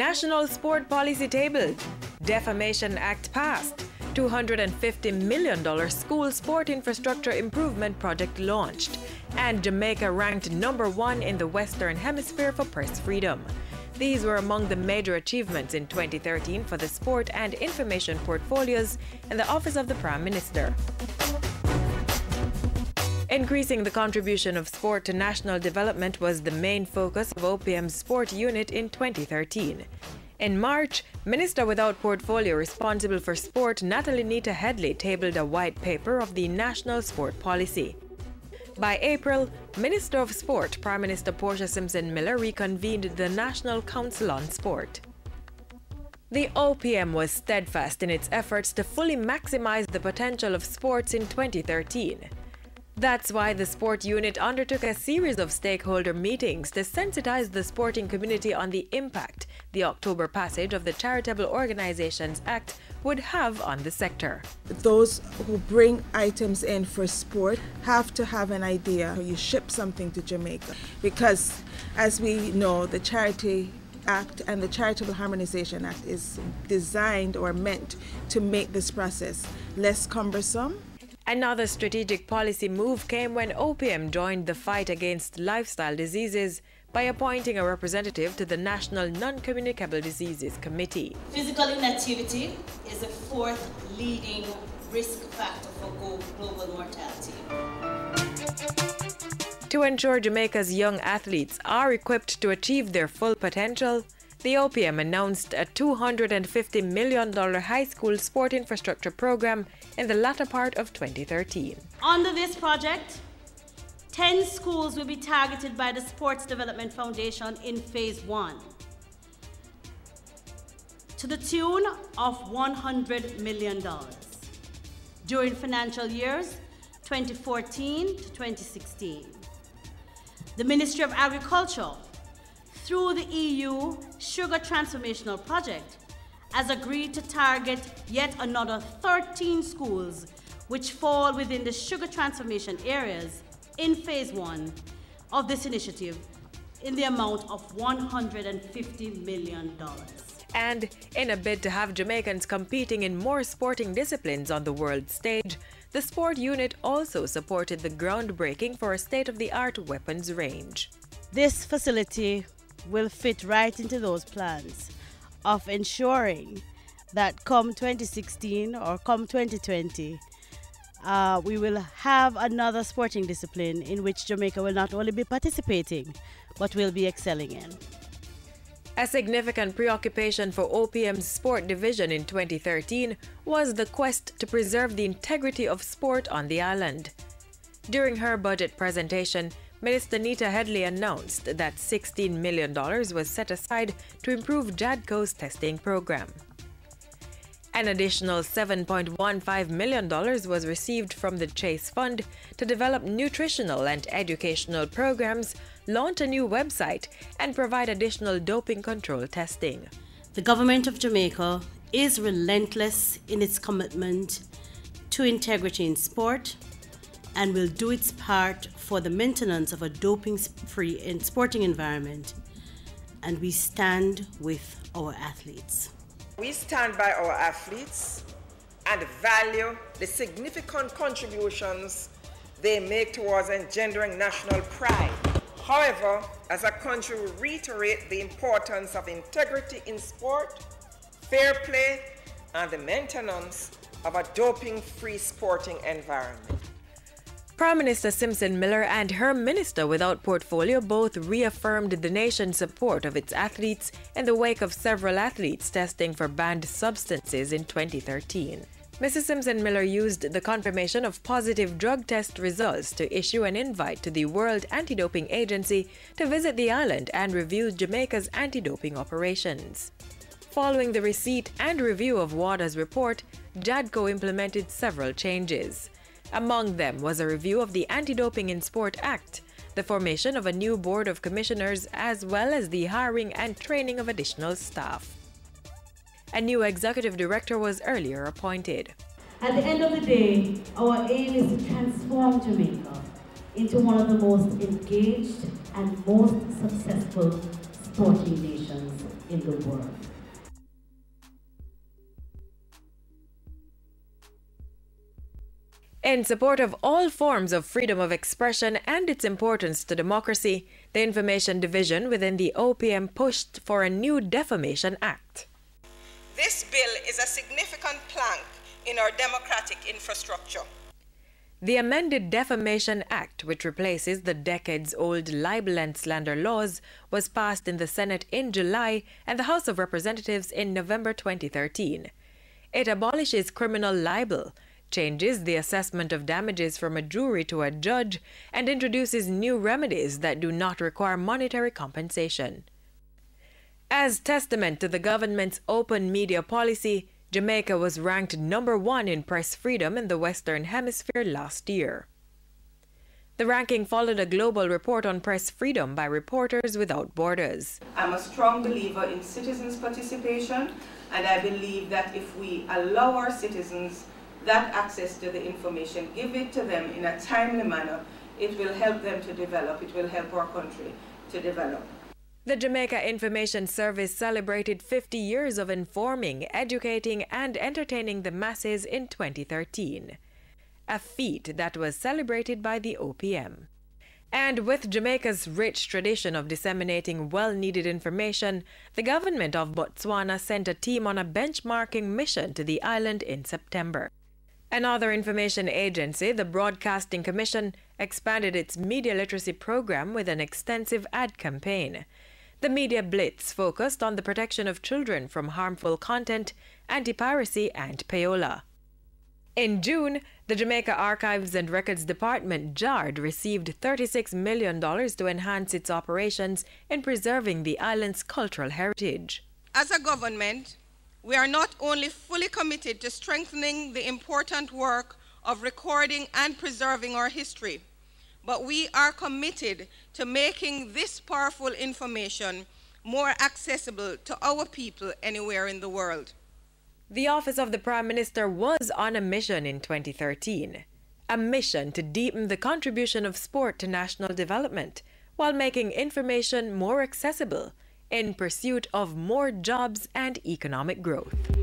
National Sport Policy tabled. Defamation Act passed. $250 million school sport infrastructure improvement project launched. And Jamaica ranked number one in the Western Hemisphere for press freedom. These were among the major achievements in 2013 for the sport and information portfolios in the Office of the Prime Minister. Increasing the contribution of sport to national development was the main focus of OPM's sport unit in 2013. In March, Minister without portfolio responsible for sport Natalie Neita Headley tabled a white paper of the national sport policy. By April, Minister of Sport Prime Minister Portia Simpson Miller reconvened the National Council on Sport. The OPM was steadfast in its efforts to fully maximize the potential of sports in 2013. That's why the sport unit undertook a series of stakeholder meetings to sensitize the sporting community on the impact the October passage of the Charitable Organizations Act would have on the sector. Those who bring items in for sport have to have an idea you ship something to Jamaica because as we know the Charity Act and the Charitable Harmonization Act is designed or meant to make this process less cumbersome Another strategic policy move came when OPM joined the fight against lifestyle diseases by appointing a representative to the National Non-Communicable Diseases Committee. Physical inactivity is the fourth leading risk factor for global mortality. To ensure Jamaica's young athletes are equipped to achieve their full potential, the OPM announced a $250 million high school sport infrastructure program in the latter part of 2013. Under this project, 10 schools will be targeted by the Sports Development Foundation in phase one to the tune of $100 million during financial years 2014 to 2016. The Ministry of Agriculture through the EU Sugar Transformational Project, has agreed to target yet another 13 schools which fall within the sugar transformation areas in phase one of this initiative in the amount of $150 million. And in a bid to have Jamaicans competing in more sporting disciplines on the world stage, the sport unit also supported the groundbreaking for a state of the art weapons range. This facility will fit right into those plans of ensuring that come 2016 or come 2020, uh, we will have another sporting discipline in which Jamaica will not only be participating, but will be excelling in. A significant preoccupation for OPM's sport division in 2013 was the quest to preserve the integrity of sport on the island. During her budget presentation, Minister Neita Headley announced that $16 million was set aside to improve JADCO's testing program. An additional $7.15 million was received from the Chase Fund to develop nutritional and educational programs, launch a new website, and provide additional doping control testing. The government of Jamaica is relentless in its commitment to integrity in sport and will do its part for the maintenance of a doping free and sporting environment. And we stand with our athletes. We stand by our athletes and value the significant contributions they make towards engendering national pride. However, as a country, we reiterate the importance of integrity in sport, fair play, and the maintenance of a doping free sporting environment. Prime Minister Simpson Miller and her minister without portfolio both reaffirmed the nation's support of its athletes in the wake of several athletes testing for banned substances in 2013. Mrs. Simpson Miller used the confirmation of positive drug test results to issue an invite to the World Anti Doping Agency to visit the island and review Jamaica's anti doping operations. Following the receipt and review of WADA's report, JADCO implemented several changes. Among them was a review of the Anti Doping in Sport Act, the formation of a new board of commissioners, as well as the hiring and training of additional staff. A new executive director was earlier appointed. At the end of the day, our aim is to transform Jamaica into one of the most engaged and most successful sporting nations in the world. In support of all forms of freedom of expression and its importance to democracy, the Information Division within the OPM pushed for a new Defamation Act. This bill is a significant plank in our democratic infrastructure. The amended Defamation Act, which replaces the decades old libel and slander laws, was passed in the Senate in July and the House of Representatives in November 2013. It abolishes criminal libel changes the assessment of damages from a jury to a judge, and introduces new remedies that do not require monetary compensation. As testament to the government's open media policy, Jamaica was ranked number one in press freedom in the Western Hemisphere last year. The ranking followed a global report on press freedom by Reporters Without Borders. I'm a strong believer in citizens' participation, and I believe that if we allow our citizens that access to the information, give it to them in a timely manner, it will help them to develop, it will help our country to develop. The Jamaica Information Service celebrated 50 years of informing, educating, and entertaining the masses in 2013, a feat that was celebrated by the OPM. And with Jamaica's rich tradition of disseminating well needed information, the government of Botswana sent a team on a benchmarking mission to the island in September. Another information agency, the Broadcasting Commission, expanded its media literacy program with an extensive ad campaign. The Media Blitz focused on the protection of children from harmful content, anti piracy, and payola. In June, the Jamaica Archives and Records Department, JARD, received $36 million to enhance its operations in preserving the island's cultural heritage. As a government, we are not only fully committed to strengthening the important work of recording and preserving our history, but we are committed to making this powerful information more accessible to our people anywhere in the world. The Office of the Prime Minister was on a mission in 2013, a mission to deepen the contribution of sport to national development while making information more accessible in pursuit of more jobs and economic growth.